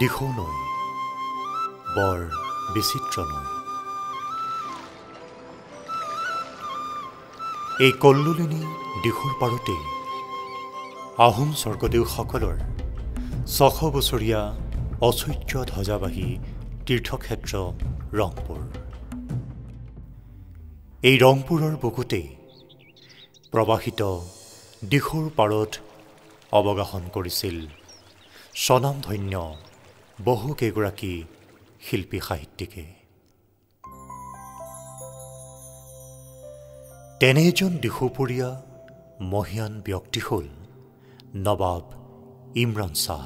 দিশৌ নৈ বৰ বিচিত্ৰ নৈ। এই কল্লোলিনী দিশৰ পাৰতেই আহোম স্বৰ্গদেউসকলৰ ছশ বছৰীয়া অচৈত্য ধ্বজাবাহী তীৰ্থক্ষেত্ৰ ৰংপুৰ। এই ৰংপুৰৰ বুকুতেই প্ৰৱাসিত দিশৰ পাৰত অৱগাহন কৰিছিল স্বনামধন্য বহুকেইগৰাকী শিল্পী সাহিত্যিকে। তেনে এজন দিশোপৰীয়া মহিয়ান ব্যক্তি হ'ল নবাব ইমৰাণ শ্বাহ।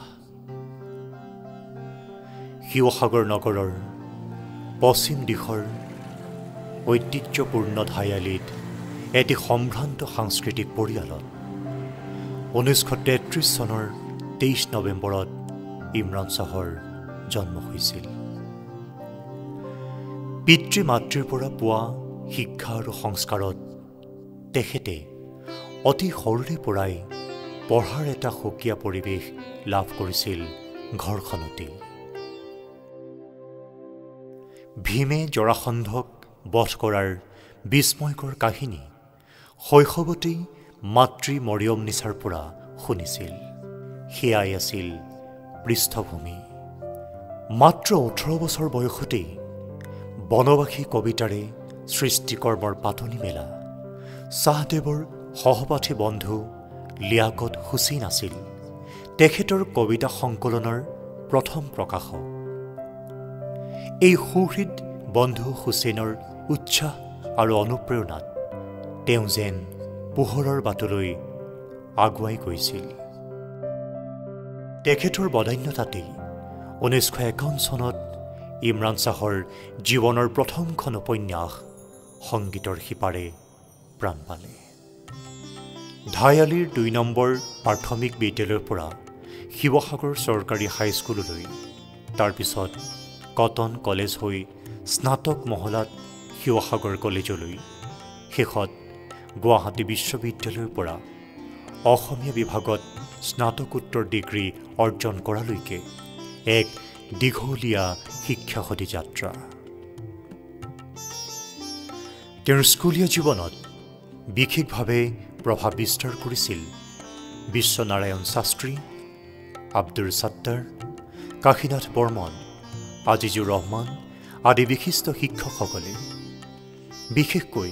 শিৱসাগৰ নগৰৰ পশ্চিম দিশৰ ঐতিহ্যপূৰ্ণ ধায়ালিত এটি সম্ভ্ৰান্ত সাংস্কৃতিক পৰিয়ালত ঊনৈছশ তেত্ৰিছ চনৰ তেইছ নৱেম্বৰত ইমৰাণ শ্বাহৰ জন্ম হৈছিল। পিতৃ মাতৃৰ পৰা পোৱা শিক্ষা আৰু সংস্কাৰত তেখেতে অতি সৰুৰে পৰাই পঢ়াৰ এটা সুকীয়া পৰিৱেশ লাভ কৰিছিল ঘৰখনতেই। ভীমে জৰাসন্ধক বধ কৰাৰ বিস্ময়কৰ কাহিনী শৈশৱতেই মাতৃ মৰিয়ম নিচাৰ পৰা শুনিছিল। সেয়াই আছিল পৃষ্ঠভূমি। মাত্ৰ ওঠৰ বছৰ বয়সতেই বনবাসী কবিতাৰে সৃষ্টিকৰ্মৰ পাতনি মেলা। শ্বাহদেৱৰ সহপাঠী বন্ধু লিয়াকত হুছেইন আছিল। তেখেতৰ কবিতা সংকলনৰ প্ৰথম প্ৰকাশক। এই সুহৃদ বন্ধু হুছেইনৰ উৎসাহ আৰু অনুপ্ৰেৰণাত তেওঁ যেন পোহৰৰ বাটলৈ আগুৱাই গৈছিল। তেখেতৰ বদান্যতাতেই ঊনৈছশ একাৱন্ন চনত ইমৰাণ শ্বাহৰ জীৱনৰ প্ৰথমখন উপন্যাস সংগীতৰ সিপাৰে প্ৰাণ পালে। ধায়ালিৰ দুই নম্বৰ প্ৰাথমিক বিদ্যালয়ৰ পৰা শিৱসাগৰ চৰকাৰী হাইস্কুললৈ তাৰপিছত কটন কলেজ হৈ স্নাতক মহলাত শিৱসাগৰ কলেজলৈ শেষত গুৱাহাটী বিশ্ববিদ্যালয়ৰ পৰা অসমীয়া বিভাগত স্নাতকোত্তৰ ডিগ্ৰী অৰ্জন কৰালৈকে এক দীঘলীয়া শিক্ষাসতী যাত্ৰা। তেওঁৰ স্কুলীয়া জীৱনত বিশেষভাৱে প্ৰভাৱ বিস্তাৰ কৰিছিল বিশ্বনাৰায়ণ শাস্ত্ৰী আব্দুল ছাত্তাৰ কাশীনাথ বৰ্মন আজিজুৰ ৰহমান আদি বিশিষ্ট শিক্ষকসকলে। বিশেষকৈ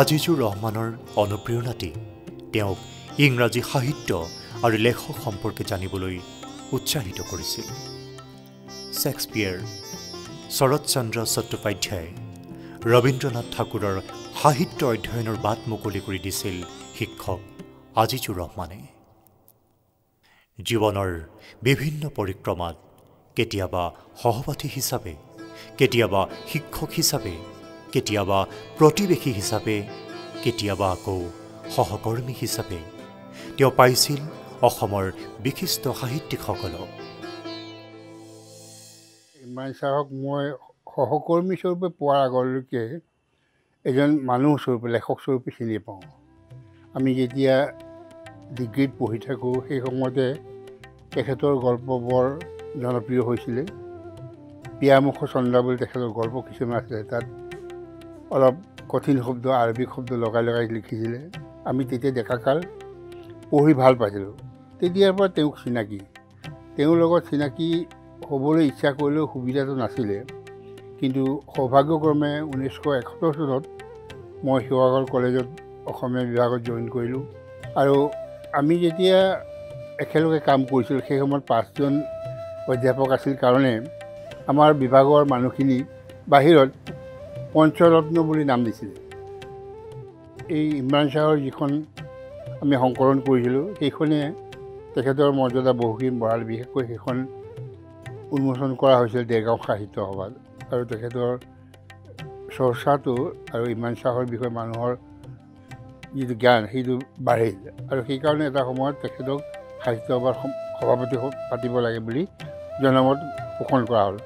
আজিজুৰ ৰহমানৰ অনুপ্ৰেৰণাতেই তেওঁক ইংৰাজী সাহিত্য আৰু লেখক সম্পৰ্কে জানিবলৈ উৎসাহিত কৰিছিল। ছেক্সপিয়াৰ শৰৎচন্দ্ৰ চট্টোপাধ্যায় ৰবীন্দ্ৰনাথ ঠাকুৰৰ সাহিত্য অধ্যয়নৰ বাট মুকলি কৰি দিছিল শিক্ষক আজিজুৰ ৰহমানে। জীৱনৰ বিভিন্ন পৰিক্ৰমাত কেতিয়াবা সহপাঠী হিচাপে কেতিয়াবা শিক্ষক হিচাপে কেতিয়াবা প্ৰতিবেশী হিচাপে কেতিয়াবা আকৌ সহকৰ্মী হিচাপে। তেওঁ পাইছিল অসমৰ বিশিষ্ট সাহিত্যিকসকলক। ইমৰাণ শ্বাহক মই সহকৰ্মী স্বৰূপে পোৱাৰ আগলৈকে এজন মানুহ স্বৰূপে লেখক স্বৰূপে চিনি পাওঁ। আমি যেতিয়া ডিগ্ৰীত পঢ়ি থাকোঁ সেই সময়তে তেখেতৰ গল্প বৰ জনপ্ৰিয় হৈছিলে। পিয়ামুখ চন্দ্ৰা বুলি তেখেতৰ গল্প কিছুমান আছিলে তাত অলপ কঠিন শব্দ আৰবিক শব্দ লগাই লগাই লিখিছিলে। আমি তেতিয়া ডেকাকাল পঢ়ি ভাল পাইছিলোঁ। তেতিয়াৰ পৰা তেওঁক চিনাকি। তেওঁৰ লগত চিনাকি হ'বলৈ ইচ্ছা কৰিলেও সুবিধাটো নাছিলে। কিন্তু সৌভাগ্যক্ৰমে ঊনৈছশ এসত্তৰ চনত মই শিৱসাগৰ কলেজত অসমীয়া বিভাগত জইন কৰিলোঁ। আৰু আমি যেতিয়া একেলগে কাম কৰিছিলোঁ সেই সময়ত পাঁচজন অধ্যাপক আছিল কাৰণে আমাৰ বিভাগৰ মানুহখিনি বাহিৰত পঞ্চৰত্ন বুলি নাম দিছিলে। এই ইমৰাণ শ্বাহৰ যিখন আমি সংকলন কৰিছিলোঁ সেইখনে তেখেতৰ মৰ্যাদা বহুখিনি বঢ়াল বিশেষকৈ সেইখন উন্মোচন কৰা হৈছিল দেৰগাঁও সাহিত্য সভাত। আৰু তেখেতৰ চৰ্চাটো আৰু ইমৰাণ শ্বাহৰ বিষয়ে মানুহৰ যিটো জ্ঞান সেইটো বাঢ়িল। আৰু সেইকাৰণে এটা সময়ত তেখেতক সাহিত্য সভাৰ সভাপতি পাতিব লাগে বুলি জনমত পোষণ কৰা হ'ল।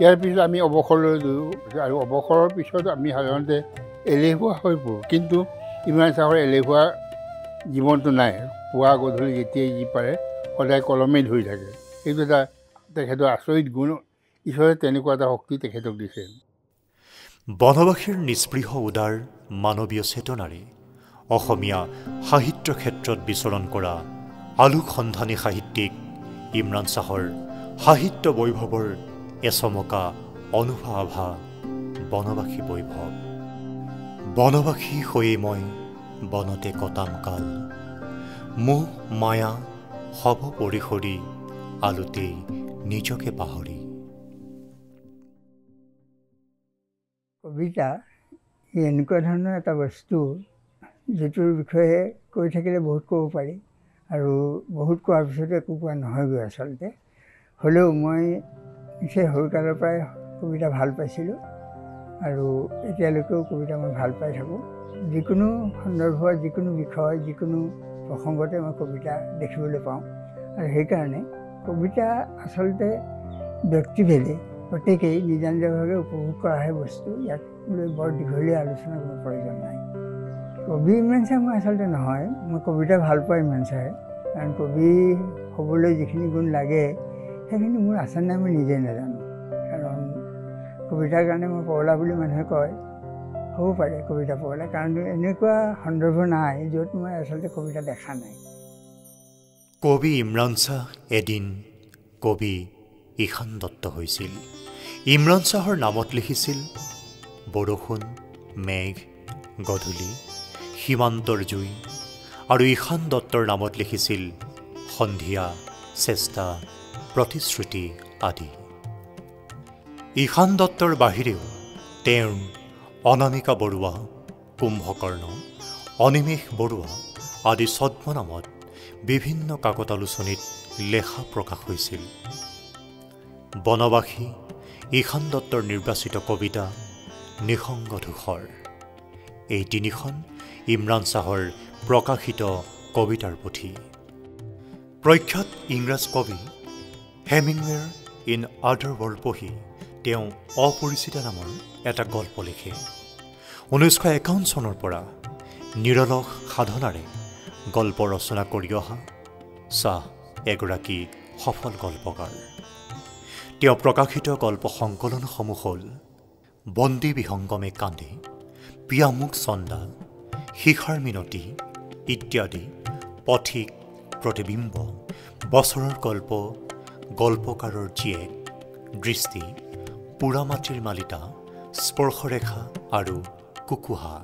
ইয়াৰ পিছত আমি অৱসৰলৈ দিওঁ আৰু অৱসৰৰ পিছত আমি সাধাৰণতে এলেহুৱা হৈ পৰোঁ। কিন্তু ইমৰাণ শ্বাহৰ এলেহুৱা জীৱনটো নাই। পুৱা গধূলি যেতিয়াই যি পাৰে সদায় কলমেই ধৰি থাকে। এইটো এটা তেখেতৰ আচৰিত গুণ। ঈশ্বৰে তেনেকুৱা এটা শক্তি তেখেতক দিছে। বনবাসীৰ নিস্পৃহ উদাৰ মানৱীয় চেতনাৰে অসমীয়া সাহিত্য ক্ষেত্ৰত বিচৰণ কৰা আলোক সন্ধানী সাহিত্যিক ইমৰাণ শ্বাহৰ সাহিত্য বৈভৱৰ এচমকা অনুভা আভা বনবাসী বৈভৱ। বনবাসী হৈয়ে মই বনতে কটাম কাল। মোহ মায়া হব পৰিসৰি আলোতেই নিজকে পাহৰি। কবিতা ই এনেকুৱা ধৰণৰ এটা বস্তু যিটোৰ বিষয়ে কৈ থাকিলে বহুত ক'ব পাৰি আৰু বহুত কোৱাৰ পিছতো একো কোৱা নহয়গৈ আচলতে। হ'লেও মই সেই সৰুকালৰ পৰাই কবিতা ভাল পাইছিলোঁ আৰু এতিয়ালৈকেও কবিতা মই ভাল পাই থাকোঁ। যিকোনো সন্দৰ্ভত যিকোনো বিষয় যিকোনো প্ৰসংগতে মই কবিতা দেখিবলৈ পাওঁ। আৰু সেইকাৰণে কবিতা আচলতে ব্যক্তিভেদে প্ৰত্যেকেই নিজা নিজাভাৱে উপভোগ কৰাহে বস্তু ইয়াক লৈ বৰ দীঘলীয়া আলোচনা কৰিব প্ৰয়োজন নাই। কবি ইমান চাই মই আচলতে নহয় মই কবিতা ভাল পাওঁ ইমান চাই কাৰণ কবি হ'বলৈ যিখিনি গুণ লাগে সেইখিনি মোৰ আছেনে আমি নিজে নাজানো। কাৰণ কবিতাৰ কাৰণে মই পগলা বুলি মানুহে কয় হ'ব পাৰে কবিতা পগলা কাৰণ এনেকুৱা সন্দৰ্ভ নাই য'ত মই আচলতে কবিতা দেখা নাই। কবি ইমৰাণ শ্বাহ এদিন কবি ঈশান দত্ত হৈছিল। ইমৰাণ শ্বাহৰ নামত লিখিছিল বৰষুণ মেঘ গধূলি সীমান্তৰ জুই আৰু ঈশান দত্তৰ নামত লিখিছিল সন্ধিয়া চেষ্টা প্ৰতিশ্ৰুতি আদি ঈশান দত্তৰ বাহিৰেও তেওঁৰ অনামিকা বৰুৱা কুম্ভকৰ্ণ অনিমেষ বৰুৱা আদি ছদ্মনামত বিভিন্ন কাকত আলোচনীত লেখা প্ৰকাশ হৈছিল। বনবাসী ঈশান দত্তৰ নিৰ্বাচিত কবিতা নিসংগ ধূসৰ। এই তিনিখন ইমৰাণ শ্বাহৰ প্ৰকাশিত কবিতাৰ পুথি। প্ৰখ্যাত ইংৰাজ কবি হেমিংৱেৰ ইন আদাৰ ৱৰ্ল্ড পঢ়ি তেওঁ অপৰিচিতা নামৰ এটা গল্প লিখে। ঊনৈছশ একাৱন্ন চনৰ পৰা নিৰলস সাধনাৰে গল্প ৰচনা কৰি অহা শ্বাহ এগৰাকী সফল গল্পকাৰ। তেওঁ প্ৰকাশিত গল্প সংকলনসমূহ হ'ল বন্দী বিহংগমে কান্দে পিয়ামুখ চন্দা শিখাৰ মিনতী ইত্যাদি পথিক প্ৰতিবিম্ব বছৰৰ গল্প গল্পকাৰৰ জীয়েক দৃষ্টি পোৰামাটিৰ মালিতা স্পৰ্শৰেখা আৰু কুকুহা।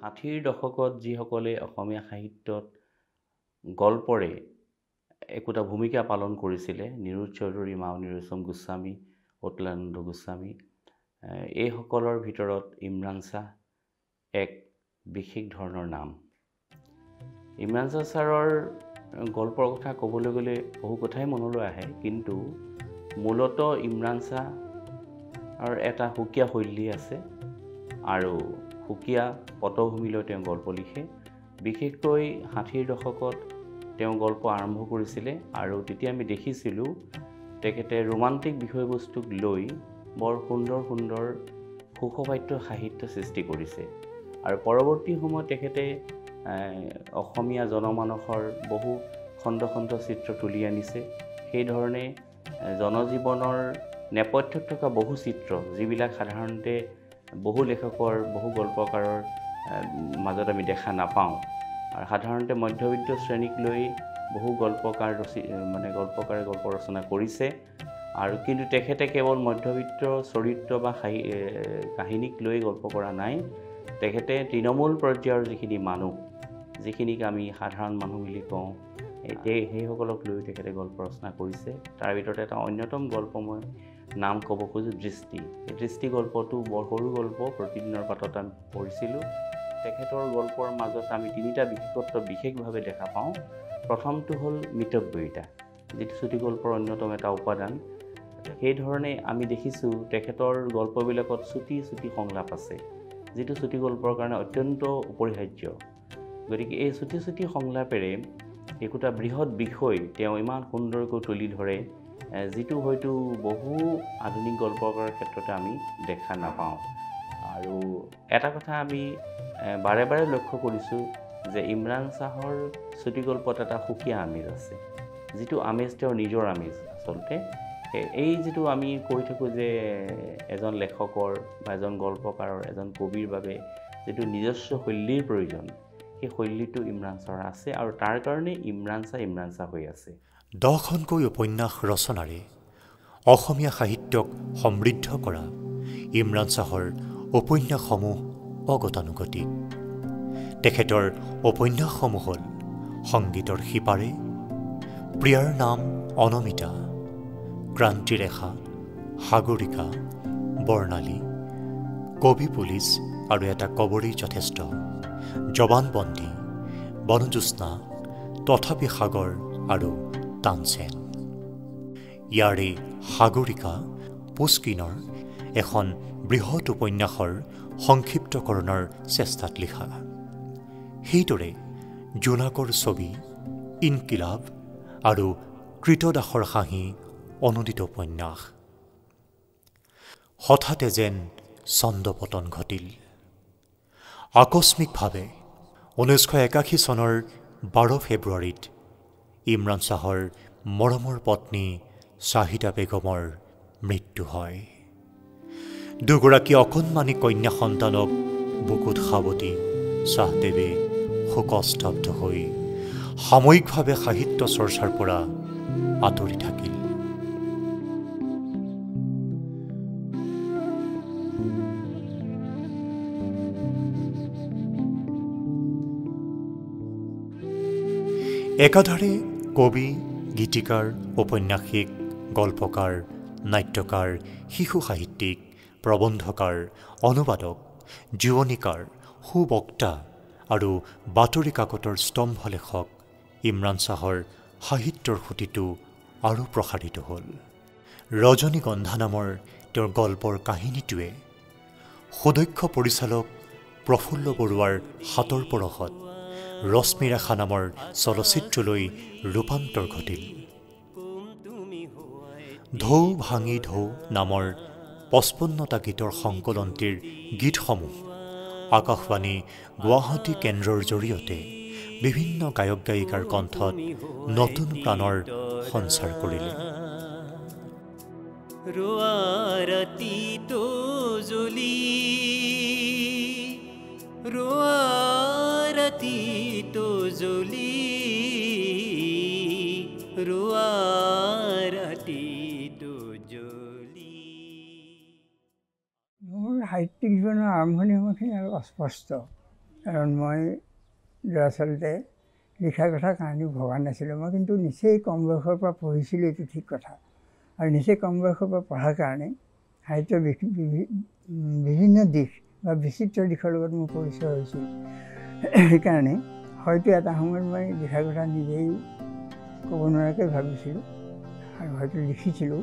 ষাঠিৰ দশকত যিসকলে অসমীয়া সাহিত্যত গল্পৰে একোটা ভূমিকা পালন কৰিছিলে নিৰোজ চৌধুৰী মাউনী ৰয়ছম গোস্বামী অতুলানন্দ গোস্বামী এইসকলৰ ভিতৰত ইমৰাণ শ্বাহ এক বিশেষ ধৰণৰ নাম। ইমৰাণ শ্বাহ ছাৰৰ গল্পৰ কথা ক'বলৈ গ'লে বহু কথাই মনলৈ আহে কিন্তু মূলতঃ ইমৰাণ শ্বাহৰ এটা সুকীয়া শৈলী আছে আৰু সুকীয়া পটভূমিলৈ তেওঁ গল্প লিখে। বিশেষকৈ ষাঠিৰ দশকত তেওঁ গল্প আৰম্ভ কৰিছিলে আৰু তেতিয়া আমি দেখিছিলোঁ তেখেতে ৰোমান্টিক বিষয়বস্তুক লৈ বৰ সুন্দৰ সুন্দৰ সুখবাদ্য সাহিত্য সৃষ্টি কৰিছে। আৰু পৰৱৰ্তী সময়ত তেখেতে অসমীয়া জনমানসৰ বহু খণ্ড খণ্ড চিত্ৰ তুলি আনিছে। সেইধৰণে জনজীৱনৰ নেপথ্যত থকা বহু চিত্ৰ যিবিলাক সাধাৰণতে বহু লেখকৰ বহু গল্পকাৰৰ মাজত আমি দেখা নাপাওঁ। আৰু সাধাৰণতে মধ্যবিত্ত শ্ৰেণীক লৈ বহু গল্পকাৰ ৰচি মানে গল্পকাৰে গল্প ৰচনা কৰিছে। আৰু কিন্তু তেখেতে কেৱল মধ্যবিত্ত চৰিত্ৰ বা কাহিনীক লৈ গল্প কৰা নাই। তেখেতে তৃণমূল পৰ্যায়ৰ যিখিনি মানুহ যিখিনিক আমি সাধাৰণ মানুহ বুলি কওঁ সেই সেইসকলক লৈ তেখেতে গল্প ৰচনা কৰিছে। তাৰ ভিতৰত এটা অন্যতম গল্প মই নাম ক'ব খোজোঁ দৃষ্টি। এই দৃষ্টি গল্পটো বৰ সৰু গল্প প্ৰতিদিনৰ পাতত আমি পঢ়িছিলোঁ। তেখেতৰ গল্পৰ মাজত আমি তিনিটা বিশেষত্ব বিশেষভাৱে দেখা পাওঁ। প্ৰথমটো হ'ল মিতব্যয়িতা যিটো চুটি গল্পৰ অন্যতম এটা উপাদান। সেইধৰণে আমি দেখিছোঁ তেখেতৰ গল্পবিলাকত চুটি চুটি সংলাপ আছে যিটো চুটি গল্পৰ কাৰণে অত্যন্ত অপৰিহাৰ্য গতিকে এই চুটি চুটি সংলাপেৰে একোটা বৃহৎ বিষয় তেওঁ ইমান সুন্দৰকৈ তুলি ধৰে যিটো হয়তো বহু আধুনিক গল্পকাৰৰ ক্ষেত্ৰতে আমি দেখা নাপাওঁ। আৰু এটা কথা আমি বাৰে বাৰে লক্ষ্য কৰিছোঁ যে ইমৰাণ শ্বাহৰ চুটি গল্পত এটা সুকীয়া আমেজ আছে যিটো আমেজ তেওঁৰ নিজৰ আমেজ আচলতে। এই যিটো আমি কৈ থাকোঁ যে এজন লেখকৰ বা এজন গল্পকাৰৰ এজন কবিৰ বাবে যিটো নিজস্ব শৈলীৰ প্ৰয়োজন সেই শৈলীটো ইমৰান ছাৰৰ আছে আৰু তাৰ কাৰণে ইমৰান ছাহ ইমৰান ছাহ হৈ আছে। দহখনকৈ উপন্যাস ৰচনাৰে অসমীয়া সাহিত্যক সমৃদ্ধ কৰা ইমৰান শ্বাহৰ উপন্যাসসমূহ অগতানুগতিক। তেখেতৰ উপন্যাসসমূহ হ'ল সংগীতৰ সিপাৰে প্ৰিয়াৰ নাম অনমিতা ক্ৰান্তিৰেখা সাগৰিকা বৰ্ণালী কবি পুলিচ আৰু এটা কবৰেই যথেষ্ট। জবানবন্দী বনজ্যোৎস্না তথাপি সাগৰ আৰু তানচেন ইয়াৰে সাগৰিকা পুষ্কিনৰ এখন বৃহৎ উপন্যাসৰ সংক্ষিপ্তকৰণৰ চেষ্টাত লিখা। সেইদৰে জোনাকৰ ছবি ইনকিলাব আৰু কৃতদাসৰ হাঁহি অনুদিত উপন্যাস। হঠাতে যেন চন্দ্ৰপতন ঘটিল। আকস্মিকভাৱে ঊনৈছশ একাশী চনৰ বাৰ ফেব্ৰুৱাৰীত ইমৰান শ্বাহৰ মৰমৰ পত্নী শ্বাহিদা বেগমৰ মৃত্যু হয়। দুগৰাকী অকণমানি কন্যা সন্তানক বুকুত সাৱটি শ্বাহদেৱে শোকস্তব্ধ হৈ সাময়িকভাৱে সাহিত্য চৰ্চাৰ পৰা আঁতৰি থাকিল। একাধাৰে কবি গীতিকাৰ ঔপন্যাসিক গল্পকাৰ নাট্যকাৰ শিশু সাহিত্যিক প্ৰবন্ধকাৰ অনুবাদক জীৱনীকাৰ সুবক্তা আৰু বাতৰি কাকতৰ স্তম্ভ লেখক ইমৰান শ্বাহৰ সাহিত্যৰ সুঁতিটো আৰু প্ৰসাৰিত হ'ল। ৰজনীগন্ধা নামৰ তেওঁৰ গল্পৰ কাহিনীটোৱে সুদক্ষ পৰিচালক প্ৰফুল্ল বৰুৱাৰ হাতৰ পৰশত ৰশ্মিৰেখা নামৰ চলচ্চিত্ৰলৈ ৰূপান্তৰ ঘটিল। ঢৌ ভাঙি ঢৌ নামৰ পঁচপন্নটা গীতৰ সংকলনটিৰ গীতসমূহ আকাশবাণী গুৱাহাটী কেন্দ্ৰৰ জৰিয়তে বিভিন্ন গায়ক গায়িকাৰ কণ্ঠত নতুন প্ৰাণৰ সঞ্চাৰ কৰিলে। জ্বলি জ্বলি জ্বলি মোৰ সাহিত্যিক জীৱনৰ আৰম্ভণি সময়খিনি অলপ অস্পষ্ট। কাৰণ মই দৰাচলতে লিখাৰ কথা কাহিনী ভবা নাছিলোঁ। মই কিন্তু নিচেই কম বয়সৰ পৰা পঢ়িছিলোঁ এইটো ঠিক কথা। আৰু নিচেই কম বয়সৰ পৰা পঢ়াৰ কাৰণে সাহিত্যৰ বিভিন্ন দিশ বা বিচিত্ৰ দিশৰ লগত মোৰ পৰিচয় হৈছিল। সেইকাৰণে হয়তো এটা সময়ত মই লিখাৰ কথা নিজেই ক'ব নোৱাৰাকৈ ভাবিছিলোঁ আৰু হয়তো লিখিছিলোঁ।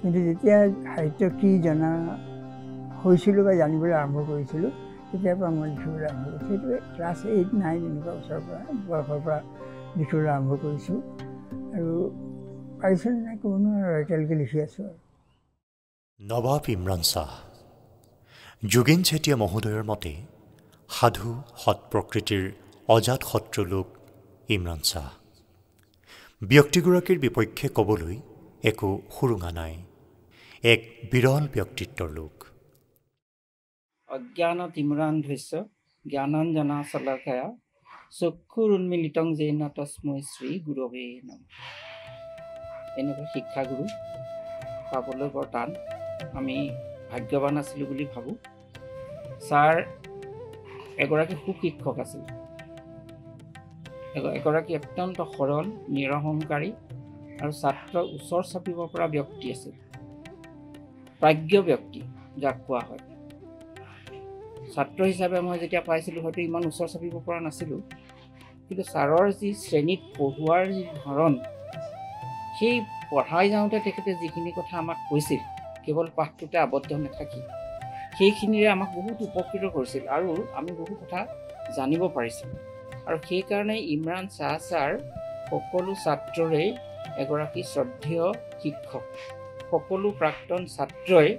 কিন্তু যেতিয়া সাহিত্য কি জনা হৈছিলোঁ বা জানিবলৈ আৰম্ভ কৰিছিলোঁ তেতিয়াৰ পৰা মই লিখিবলৈ আৰম্ভ কৰিছোঁ। সেইটোৱে ক্লাছ এইট নাইন এনেকুৱা বছৰৰ পৰা বয়সৰ পৰা লিখিবলৈ আৰম্ভ কৰিছোঁ। আৰু পাৰিছোঁ নাই ক'ব নোৱাৰোঁ এতিয়ালৈকে লিখি আছোঁ আৰু। নৱাব ইমৰান শ্বাহ যোগেন চেতিয়া মহোদয়ৰ মতে সাধু সৎ প্ৰকৃতিৰ অজাত শত্ৰু লোক ইমৰান শ্বাহ। ব্যক্তিগৰাকীৰ বিপক্ষে ক'বলৈ একো সুৰুঙা নাই। এক বিৰল ব্যক্তিত্বৰ লোক। অজ্ঞানত ইমৰান ধৈৰ্য জ্ঞানাঞ্জনা চলকায়া চক্ষুৰ উন্মিলিতং জেন তস্মৈ শ্ৰী গুৰৱে নাম। এনেকুৱা শিক্ষাগুৰু পাবলৈ বৰ টান। আমি ভাগ্যৱান আছিলোঁ বুলি ভাবোঁ। ছাৰ এগৰাকী সুশিক্ষক আছিল। এগৰাকী অত্যন্ত সৰল নিৰহংকাৰী আৰু ছাত্ৰৰ ওচৰ চাপিব পৰা ব্যক্তি আছিল। প্ৰাজ্ঞ ব্যক্তি যাক কোৱা হয়। ছাত্ৰ হিচাপে মই যেতিয়া পাইছিলোঁ হয়তো ইমান ওচৰ চাপিব পৰা নাছিলোঁ। কিন্তু ছাৰৰ যি শ্ৰেণীত পঢ়োৱাৰ যি ধৰণ সেই পঢ়াই যাওঁতে তেখেতে যিখিনি কথা আমাক কৈছিল কেৱল পাঠটোতে আবদ্ধ নাথাকি। সেইখিনিৰে আমাক বহুত উপকৃত কৰিছিল আৰু আমি বহু কথা জানিব পাৰিছিলোঁ। আৰু সেইকাৰণে ইমৰান শ্বাহ ছাৰ সকলো ছাত্ৰৰেই এগৰাকী শ্ৰদ্ধেয় শিক্ষক। সকলো প্ৰাক্তন ছাত্ৰই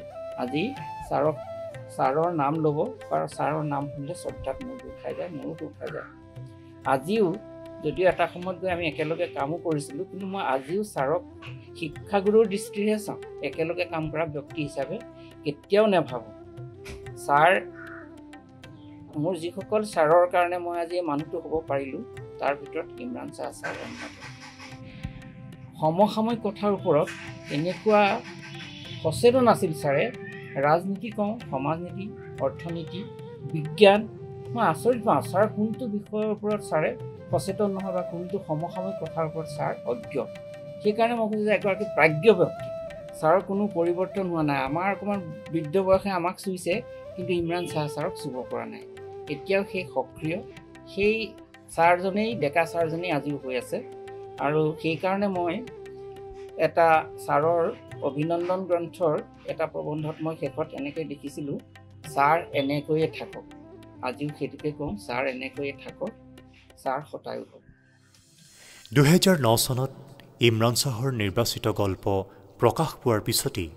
আজি ছাৰক ছাৰৰ নাম ল'ব আৰু ছাৰৰ নাম শুনিলে শ্ৰদ্ধাত মোৰ দুখ খাই যায় মোৰো দুখ খাই যায়। আজিও যদিও এটা সময়ত গৈ আমি একেলগে কামো কৰিছিলোঁ কিন্তু মই আজিও ছাৰক শিক্ষাগুৰুৰ দৃষ্টিৰে চাওঁ। একেলগে কাম কৰা ব্যক্তি হিচাপে কেতিয়াও নাভাবোঁ। ছাৰ মোৰ যিসকল ছাৰৰ কাৰণে মই আজি মানুহটো হ'ব পাৰিলোঁ তাৰ ভিতৰত ইমৰান শ্বাহ ছাৰ সমসাময়িক কথাৰ ওপৰত এনেকুৱা সচেতন আছিল ছাৰে ৰাজনীতি কওঁ সমাজ নীতি অৰ্থনীতি বিজ্ঞান মই আচৰিত পাওঁ ছাৰ কোনটো বিষয়ৰ ওপৰত ছাৰে সচেতন নহয় বা কোনটো সমসাময়িক কথাৰ ওপৰত ছাৰ অজ্ঞ? সেইকাৰণে মই কৈছোঁ যে এগৰাকী প্ৰাজ্ঞ ব্যক্তি ছাৰৰ কোনো পৰিৱৰ্তন হোৱা নাই। আমাৰ অকণমান বৃদ্ধ বয়সে আমাক চুইছে কিন্তু ইমৰান শ্বাহ ছাৰক চুব পৰা নাই। এতিয়াও সেই সক্ৰিয় সেই ছাৰজনেই ডেকা ছাৰজনেই আজিও হৈ আছে। আৰু সেইকাৰণে মই এটা ছাৰৰ অভিনন্দন গ্ৰন্থৰ এটা প্ৰবন্ধত মই শেষত এনেকৈ লিখিছিলোঁ ছাৰ এনেকৈয়ে থাকক। আজিও সেইটোকে কওঁ ছাৰ এনেকৈয়ে থাকক ছাৰ শতায়ু হওক। দুহেজাৰ ন চনত ইমৰান শ্বাহৰ নিৰ্বাচিত গল্প প্ৰকাশ পোৱাৰ পিছতেই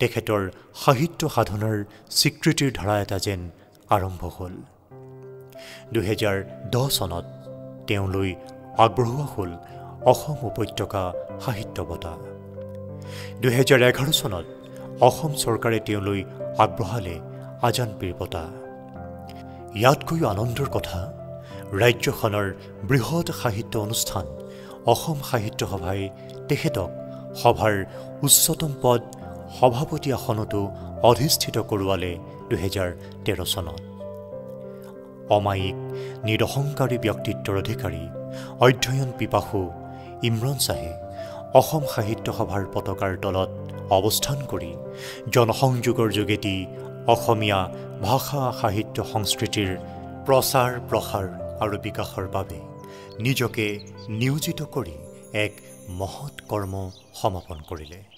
তেখেতৰ সাহিত্য সাধনাৰ স্বীকৃতিৰ ধাৰা এটা যেন আৰম্ভ হ'ল। দুহেজাৰ দহ চনত তেওঁলৈ আগবঢ়োৱা হ'ল অসম উপত্যকা সাহিত্য বঁটা। দুহেজাৰ এঘাৰ চনত অসম চৰকাৰে তেওঁলৈ আগবঢ়ালে আজানপীৰ বঁটা। ইয়াতকৈও আনন্দৰ কথা ৰাজ্যখনৰ বৃহৎ সাহিত্য অনুষ্ঠান অসম সাহিত্য সভাই তেখেতক সভাৰ উচ্চতম পদ সভাপতি আসনতো অধিষ্ঠিত কৰোৱালে দুহেজাৰ তেৰ চনত। অমায়িক নিৰহংকাৰী ব্যক্তিত্বৰ অধিকাৰী অধ্যয়ন পিপাসু ইমৰান শ্বাহে অসম সাহিত্য সভাৰ পতাকাৰ তলত অৱস্থান কৰি জনসংযোগৰ যোগেদি অসমীয়া ভাষা সাহিত্য সংস্কৃতিৰ প্ৰচাৰ প্ৰসাৰ আৰু বিকাশৰ বাবে নিজকে নিয়োজিত কৰি এক মহৎ কৰ্ম সমাপন কৰিলে।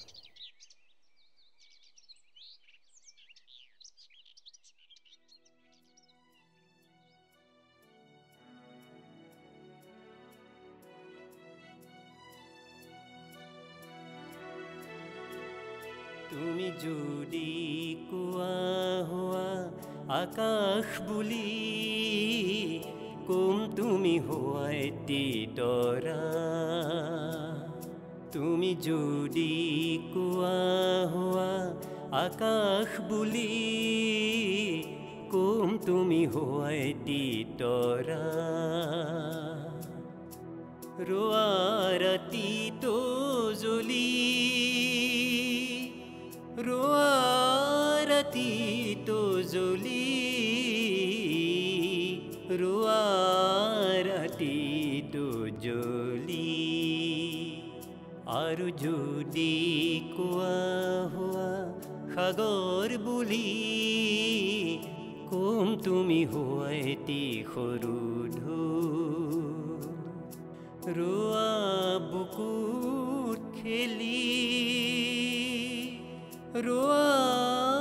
যদি কোৱা হোৱা আকাশ বুলি, কম তুমি হোৱা এটি তৰা তুমি যদি কোৱা হোৱা আকাশ বুলি, কম তুমি হোৱা এটি তৰা ৰোৱা ৰাতিটো জ্বলি ৰোৱা ৰাতিটো জ্বলি ৰোৱা ৰাতিটো জ্বলি আৰু যদি কোৱা হোৱা সাগৰ বুলি কম তুমি হোৱা এটি সৰু ঢৌ। ৰোৱা বুকুত খেলি ৰোৱা